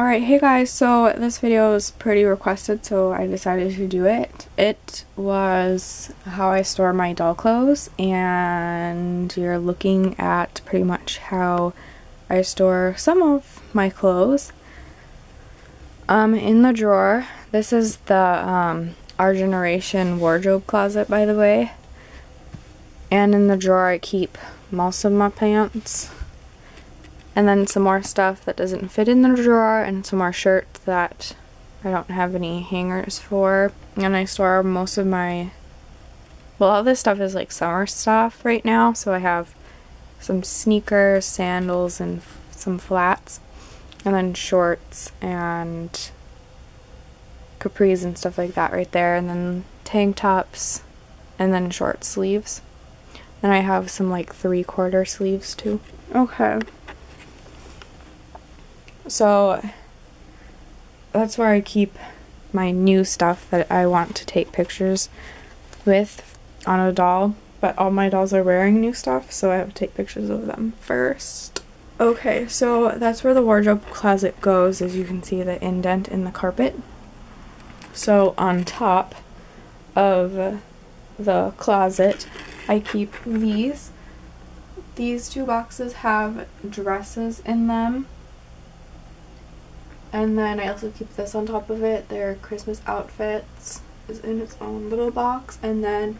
Alright, hey guys, so this video was pretty requested, so I decided to do it. It was how I store my doll clothes, and you're looking at pretty much how I store some of my clothes. Um, in the drawer, this is the, um, Our Generation wardrobe closet, by the way. And in the drawer I keep most of my pants and then some more stuff that doesn't fit in the drawer and some more shirts that I don't have any hangers for. And I store most of my, well all this stuff is like summer stuff right now. So I have some sneakers, sandals, and some flats. And then shorts and capris and stuff like that right there. And then tank tops and then short sleeves. And I have some like three quarter sleeves too. Okay. So that's where I keep my new stuff that I want to take pictures with on a doll. But all my dolls are wearing new stuff, so I have to take pictures of them first. Okay, so that's where the wardrobe closet goes, as you can see the indent in the carpet. So on top of the closet, I keep these. These two boxes have dresses in them and then I also keep this on top of it. Their Christmas outfits is in its own little box. And then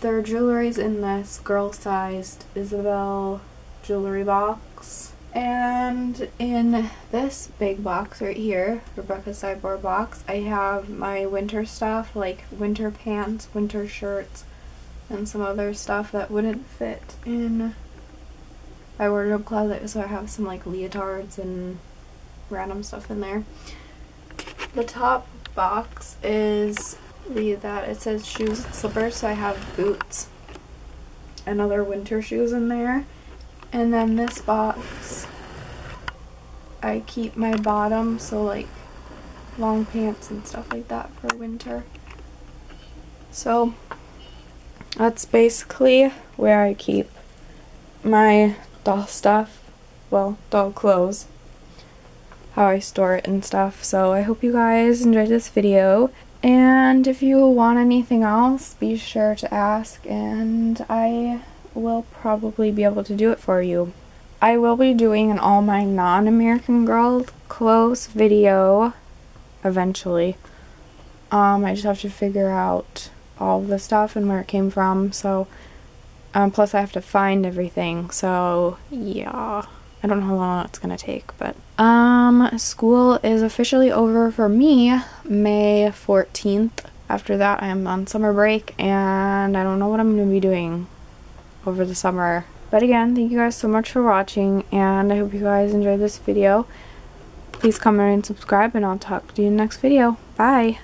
their jewelry is in this girl-sized Isabelle jewelry box. And in this big box right here, Rebecca's sideboard box, I have my winter stuff like winter pants, winter shirts, and some other stuff that wouldn't fit in my wardrobe closet. So I have some like leotards and random stuff in there. The top box is the that it says shoes and slippers, so I have boots and other winter shoes in there. And then this box, I keep my bottom, so like long pants and stuff like that for winter. So that's basically where I keep my doll stuff, well, doll clothes how I store it and stuff. So I hope you guys enjoyed this video. And if you want anything else, be sure to ask and I will probably be able to do it for you. I will be doing an all my non-American Girl clothes video eventually. Um, I just have to figure out all the stuff and where it came from. So, um, plus I have to find everything. So, yeah. I don't know how long it's gonna take, but um, school is officially over for me May 14th. After that, I am on summer break, and I don't know what I'm gonna be doing over the summer. But again, thank you guys so much for watching, and I hope you guys enjoyed this video. Please comment and subscribe, and I'll talk to you in the next video. Bye!